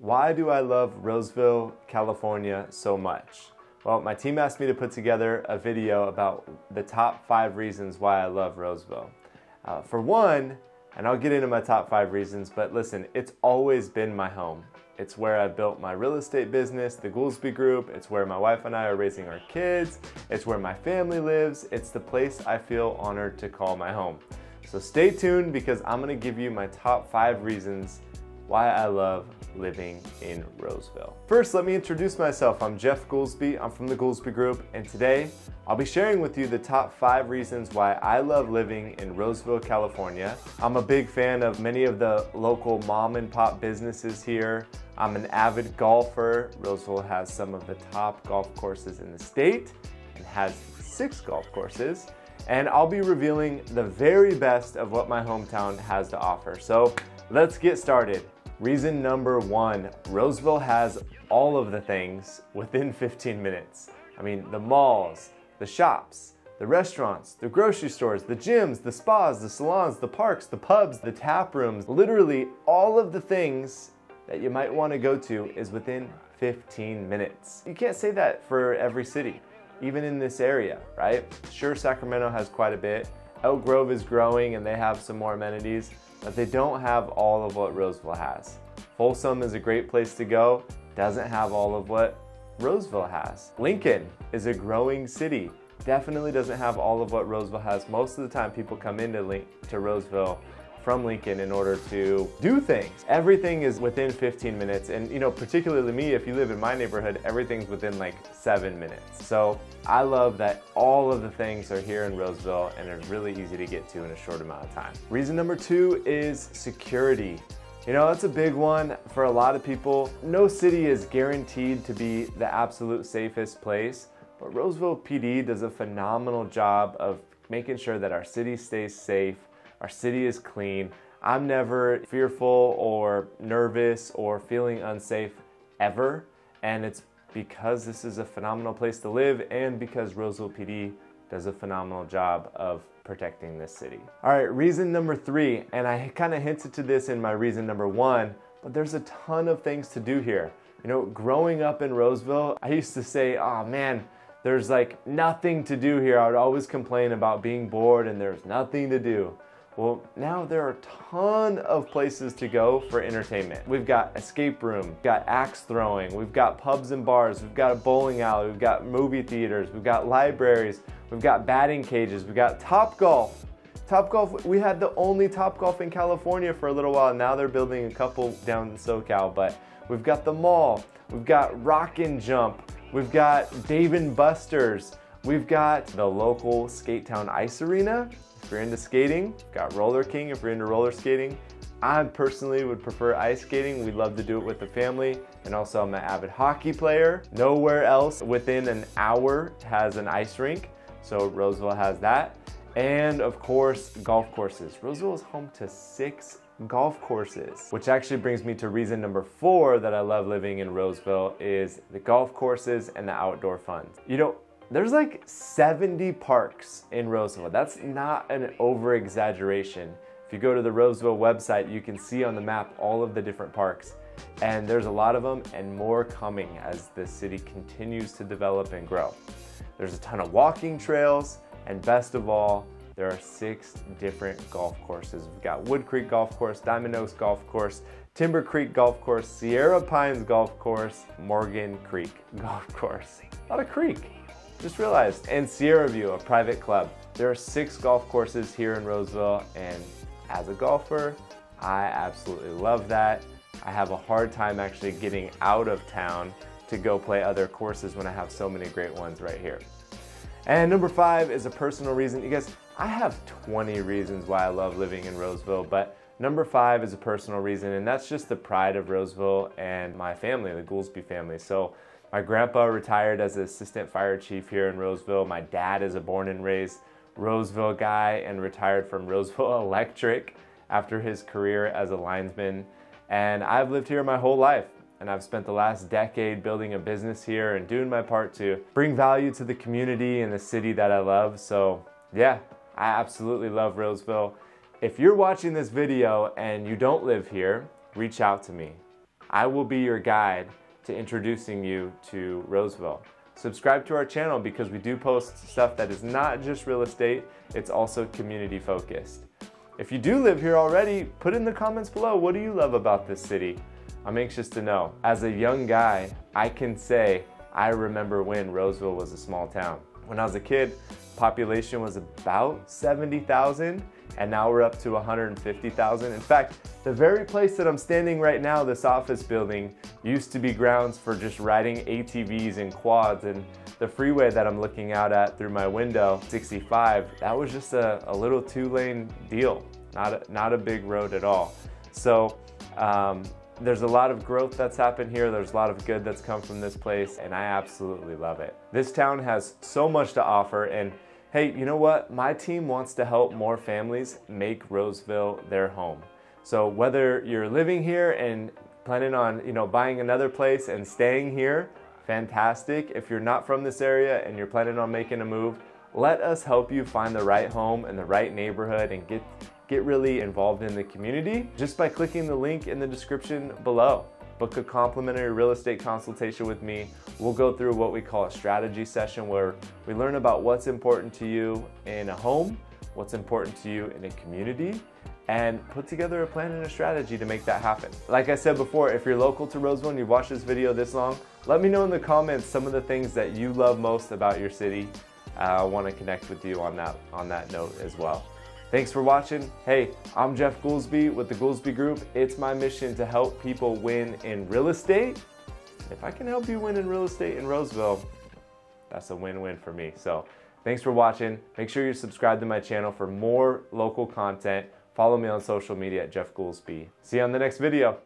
Why do I love Roseville, California so much? Well, my team asked me to put together a video about the top five reasons why I love Roseville. Uh, for one, and I'll get into my top five reasons, but listen, it's always been my home. It's where I built my real estate business, the Goolsby Group. It's where my wife and I are raising our kids. It's where my family lives. It's the place I feel honored to call my home. So stay tuned because I'm gonna give you my top five reasons why I love living in Roseville. First, let me introduce myself. I'm Geoff Goolsby. I'm from the Goolsby Group, and today I'll be sharing with you the top five reasons why I love living in Roseville, California. I'm a big fan of many of the local mom and pop businesses here. I'm an avid golfer. Roseville has some of the top golf courses in the state and has six golf courses. And I'll be revealing the very best of what my hometown has to offer. So let's get started. Reason number one Roseville has all of the things within 15 minutes. I mean, the malls, the shops, the restaurants, the grocery stores, the gyms, the spas, the salons, the parks, the pubs, the tap rooms, literally all of the things that you might want to go to is within 15 minutes. You can't say that for every city, even in this area, right? Sure, Sacramento has quite a bit. Elk Grove is growing and they have some more amenities, but they don't have all of what Roseville has. Folsom is a great place to go, doesn't have all of what Roseville has. Lincoln is a growing city, definitely doesn't have all of what Roseville has. Most of the time people come into Link to Roseville from Lincoln in order to do things. Everything is within 15 minutes and you know, particularly me, if you live in my neighborhood, everything's within like seven minutes. So I love that all of the things are here in Roseville and are really easy to get to in a short amount of time. Reason number two is security. You know, that's a big one for a lot of people. No city is guaranteed to be the absolute safest place, but Roseville PD does a phenomenal job of making sure that our city stays safe our city is clean. I'm never fearful or nervous or feeling unsafe ever. And it's because this is a phenomenal place to live and because Roseville PD does a phenomenal job of protecting this city. All right, reason number three, and I kind of hinted to this in my reason number one, but there's a ton of things to do here. You know, growing up in Roseville, I used to say, oh man, there's like nothing to do here. I would always complain about being bored and there's nothing to do. Well, now there are a ton of places to go for entertainment. We've got escape room, we've got axe throwing, we've got pubs and bars, we've got a bowling alley, we've got movie theaters, we've got libraries, we've got batting cages, we've got Top Golf. Top Golf, we had the only Top Golf in California for a little while. Now they're building a couple down in SoCal, but we've got the mall, we've got Rockin' Jump, we've got Dave and Buster's, we've got the local Skate Town Ice Arena, if you're into skating, got Roller King if you're into roller skating. I personally would prefer ice skating. We'd love to do it with the family. And also I'm an avid hockey player. Nowhere else within an hour has an ice rink. So Roseville has that. And of course, golf courses. Roseville is home to six golf courses, which actually brings me to reason number four that I love living in Roseville is the golf courses and the outdoor fun. You know, there's like 70 parks in Roseville. That's not an over exaggeration. If you go to the Roseville website, you can see on the map all of the different parks. And there's a lot of them and more coming as the city continues to develop and grow. There's a ton of walking trails, and best of all, there are six different golf courses. We've got Wood Creek Golf Course, Diamond Oaks Golf Course, Timber Creek Golf Course, Sierra Pines Golf Course, Morgan Creek Golf Course. A lot of creek. Just realized, and Sierra View, a private club. There are six golf courses here in Roseville, and as a golfer, I absolutely love that. I have a hard time actually getting out of town to go play other courses when I have so many great ones right here. And number five is a personal reason. You guys, I have 20 reasons why I love living in Roseville, but number five is a personal reason, and that's just the pride of Roseville and my family, the Goolsby family. So my grandpa retired as an assistant fire chief here in Roseville. My dad is a born and raised Roseville guy and retired from Roseville Electric after his career as a linesman. And I've lived here my whole life. And I've spent the last decade building a business here and doing my part to bring value to the community and the city that I love. So, yeah, I absolutely love Roseville. If you're watching this video and you don't live here, reach out to me. I will be your guide to introducing you to Roseville. Subscribe to our channel because we do post stuff that is not just real estate, it's also community focused. If you do live here already, put in the comments below what do you love about this city? I'm anxious to know. As a young guy, I can say I remember when Roseville was a small town. When I was a kid, population was about 70,000 and now we're up to 150,000. In fact, the very place that I'm standing right now, this office building, used to be grounds for just riding ATVs and quads and the freeway that I'm looking out at through my window, 65, that was just a, a little two lane deal, not a, not a big road at all. So um, there's a lot of growth that's happened here. There's a lot of good that's come from this place, and I absolutely love it. This town has so much to offer, and hey, you know what? My team wants to help more families make Roseville their home. So whether you're living here and planning on, you know, buying another place and staying here, fantastic. If you're not from this area and you're planning on making a move, let us help you find the right home and the right neighborhood and get get really involved in the community just by clicking the link in the description below. Book a complimentary real estate consultation with me. We'll go through what we call a strategy session where we learn about what's important to you in a home, what's important to you in a community, and put together a plan and a strategy to make that happen. Like I said before, if you're local to Roseville and you've watched this video this long, let me know in the comments some of the things that you love most about your city. Uh, I want to connect with you on that on that note as well. Thanks for watching. Hey, I'm Geoff Goolsby with the Goolsby Group. It's my mission to help people win in real estate. If I can help you win in real estate in Roseville, that's a win-win for me. So thanks for watching. Make sure you subscribe to my channel for more local content. Follow me on social media at Geoff Goolsby. See you on the next video.